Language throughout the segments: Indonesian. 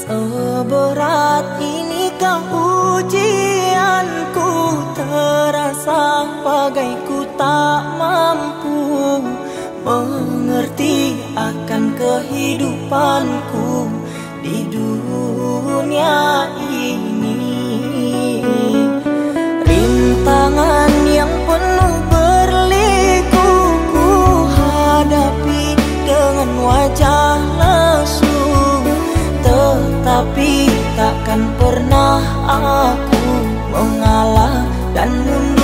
Seberat ini kau ujianku Terasa bagai ku tak mampu Mengerti akan kehidupanku. Di dunia Takkan pernah aku mengalah dan mundur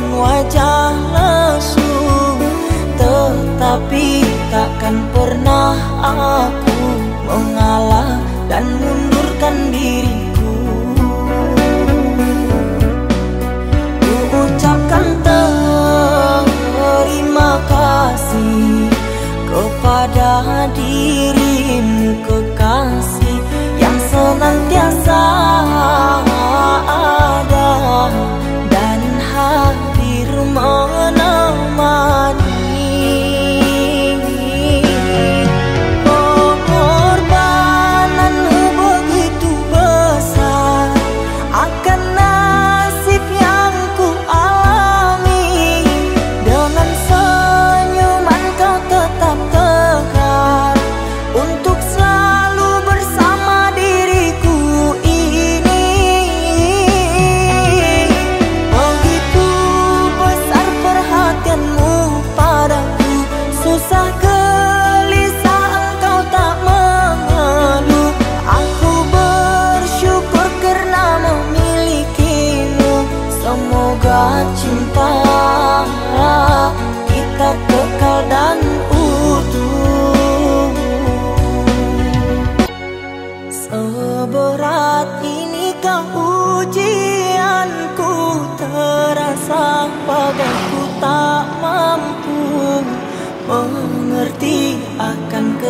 dengan wajah lesu Tetapi takkan pernah aku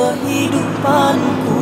kehidupanku.